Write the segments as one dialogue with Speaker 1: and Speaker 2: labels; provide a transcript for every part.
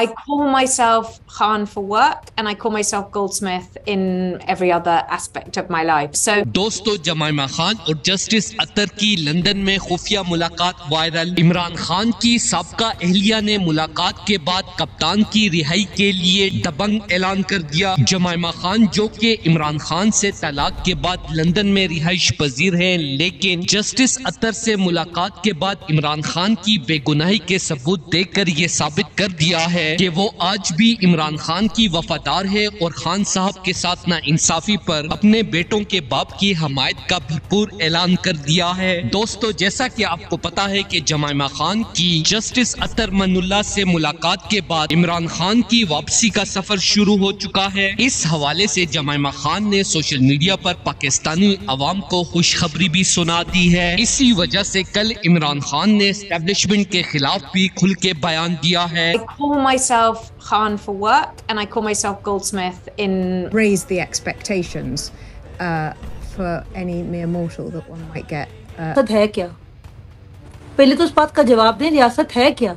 Speaker 1: I call myself Khan for work, and I call myself Goldsmith in every other aspect of my life. So
Speaker 2: दोस्तों जमाइमा खान और justice अतर की London में खुफिया मुलाकात viral. Imran Khan की सबका एहलिया ने मुलाकात के बाद कप्तान की रिहाई के लिए दबंग ऐलान कर दिया। जमाइमा खान, जो कि इमरान खान से तलाक के बाद लंदन में रिहाइश पजीर है, लेकिन जस्टिस अतर से मुलाकात के बाद इमरान खान की बेगुनाही के सबूत देकर ये साबित कर दिया है। कि वो आज भी इमरान खान की वफादार है और खान साहब के साथ ना इंसाफी पर अपने बेटों के बाप की हमायत का भरपूर ऐलान कर दिया है। दोस्तों, जैसा कि आपको पता है कि जमाइमा खान की जस्टिस अतर मनुल्ला से मुलाकात के बाद इमरान खान की वापसी का सफ़र शुरू हो चुका है। इस हवाले से जमाइमा खान ने सोशल मीडिया पर पाकिस्तानी अवाम को खुशखबरी भी सुना दी है। इसी वजह से कल इमरान खान ने एस्टेब्लिशमेंट के खिलाफ भी खुल के बयान दिया है।
Speaker 1: Myself Khan for work and I call myself Goldsmith in
Speaker 3: raise the expectations uh, for any mere mortal that one might get.
Speaker 4: Uh, है क्या? पहले तो उस बात का जवाब दें रियासत है क्या?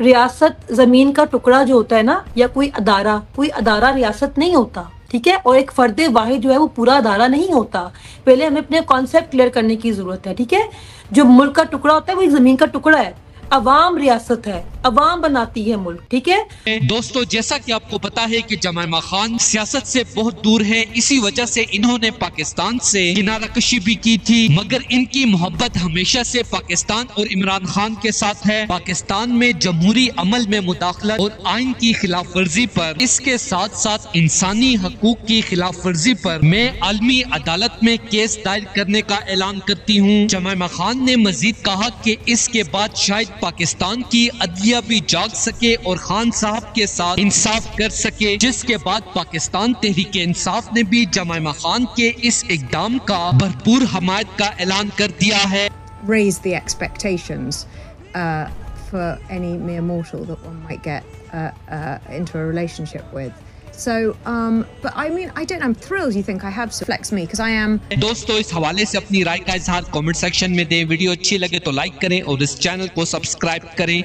Speaker 4: रियासत ज़मीन का टुकड़ा जो होता है ना या कोई अदारा कोई अदारा रियासत नहीं होता ठीक है? और एक फर्द वाहिद जो है वो पूरा अदारा नहीं होता। पहले हमें अपने कॉन्सेप्ट क्लियर करने की ज़रूरत है ठीक है? जो मुल्क का टुकड़ा होता है वो एक ज़मीन का टुकड़ा है। अवाम रियासत है। अवाम बनाती है मुल्क, ठीक है?
Speaker 2: दोस्तों, जैसा कि आपको पता है कि जमाइमा खान सियासत से बहुत दूर है, इसी वजह से इन्होंने पाकिस्तान से किनारा कशी भी की थी, मगर इनकी मोहब्बत हमेशा से पाकिस्तान और इमरान खान के साथ है। पाकिस्तान में जमहूरी अमल में मुदाखलत और आइन की खिलाफ वर्जी पर, इसके साथ साथ इंसानी हकूक की खिलाफ वर्जी पर मैं आलमी अदालत में केस दायर करने का ऐलान करती हूँ। जमाइमा खान ने मजीद कहा की इसके बाद शायद पाकिस्तान की अदलिया भी जाग सके और खान साहब के साथ इंसाफ कर सके जिसके बाद पाकिस्तान तहरीक इंसाफ ने भी जमाइमा खान के इस इकदाम का भरपूर हमायत का ऐलान कर दिया है
Speaker 3: raise the expectations uh, for any mere mortal that one might get uh, uh, into a relationship with. So, um, but I mean, I don't. I'm thrilled. You think I have so flex me because I am.
Speaker 2: दोस्तों इस हवाले से अपनी राय का इजहार comment section में दें video अच्छी लगे तो लाइक करें और इस चैनल को सब्सक्राइब करें